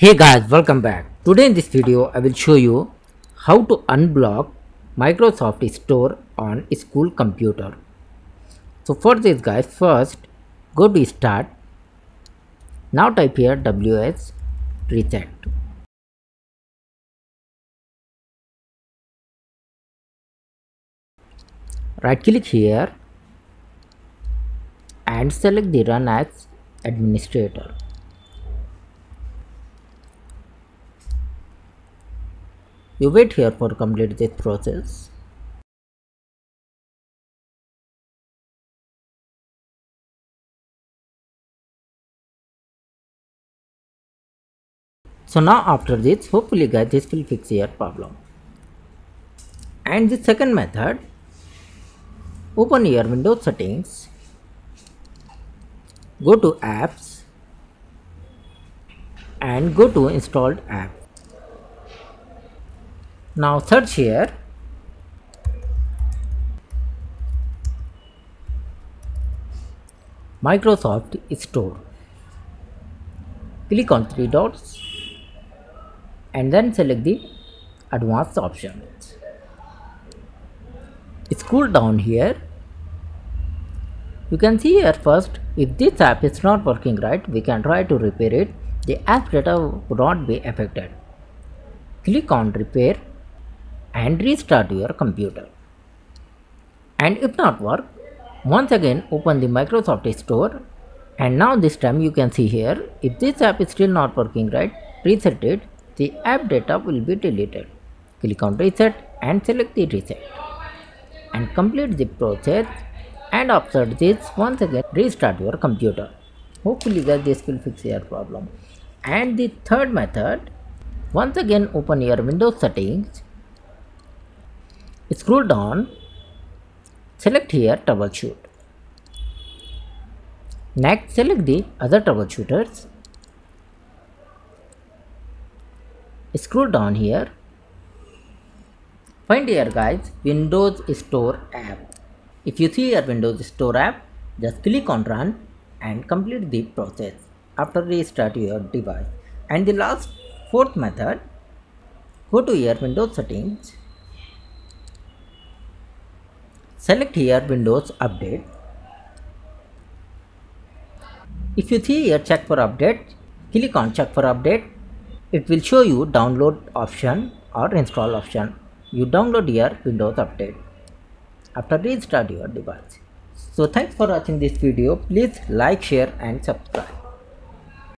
Hey guys, welcome back. Today in this video, I will show you how to unblock Microsoft Store on school computer. So for this guys, first go to start. Now type here WS reset. Right click here and select the run as administrator. You wait here for complete this process. So now after this, hopefully guys, this will fix your problem. And the second method, open your Windows settings, go to apps and go to installed app. Now search here Microsoft Store. Click on three dots and then select the advanced options. Scroll down here. You can see here first if this app is not working right we can try to repair it. The app data would not be affected. Click on repair and restart your computer. And if not work, once again open the Microsoft Store and now this time you can see here if this app is still not working right, reset it, the app data will be deleted. Click on reset and select the reset and complete the process and after this once again restart your computer. Hopefully guys this will fix your problem. And the third method once again open your Windows settings Scroll down, select here troubleshoot. Next select the other troubleshooters. Scroll down here. Find here guys Windows Store app. If you see your Windows Store app, just click on run and complete the process after restart your device. And the last fourth method, go to your Windows settings Select here Windows Update. If you see here check for update, click on check for update. It will show you download option or install option. You download here Windows Update after restart your device. So thanks for watching this video. Please like, share and subscribe.